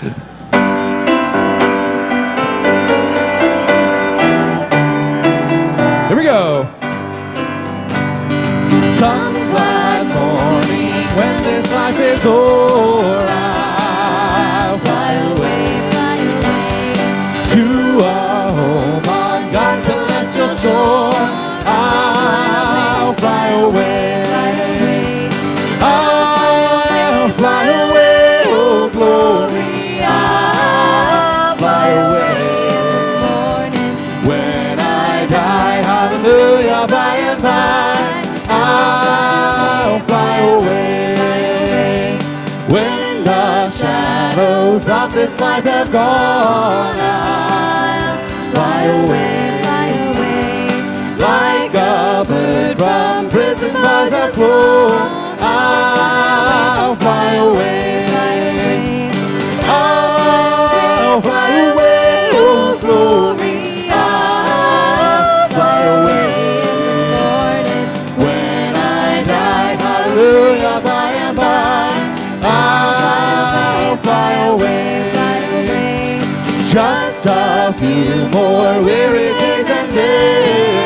Here we go. Some glad morning when this life is o'er, shadows of this life have gone, I'll fly away. Like a bird from prison bars that's Just a few more weary days and days.